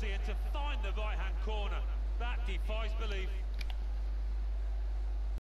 And to find the right-hand corner. That defies belief.